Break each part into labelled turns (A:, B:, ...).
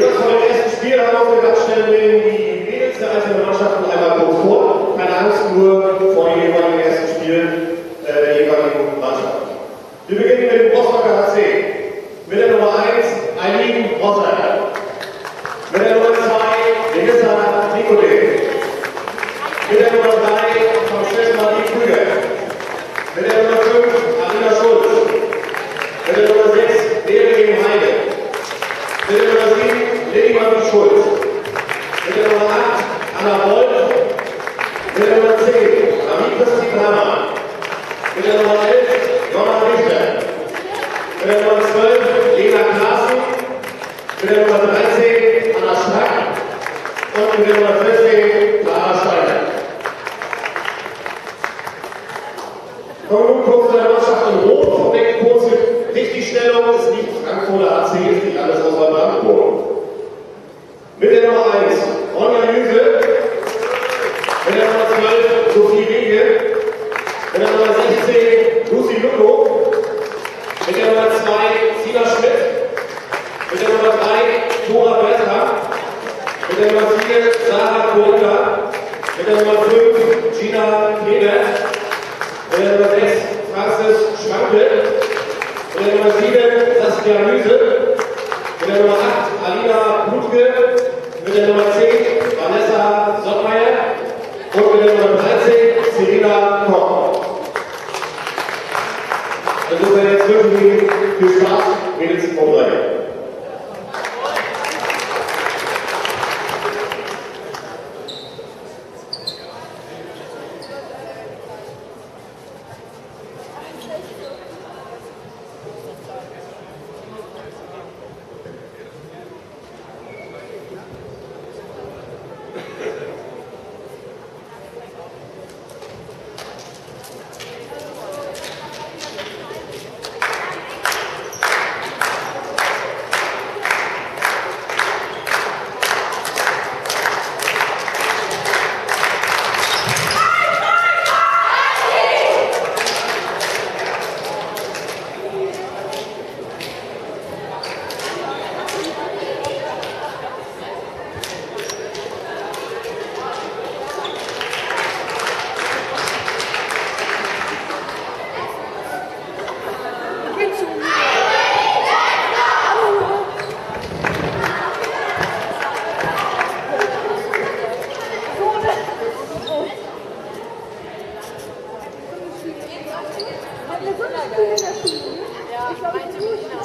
A: Jürgen von dem ersten Spiel Hannover stellen wir die Mädels einzelnen Mannschaften einmal kurz vor. Keine Angst, nur vor dem jeweiligen ersten Spiel äh, der jeweiligen Mannschaft. Wir beginnen mit dem Rostocker HC. Mit der Nummer 1, Eileen Rosser.
B: Gracias. That's the reason Gracias.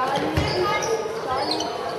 B: Tali Tali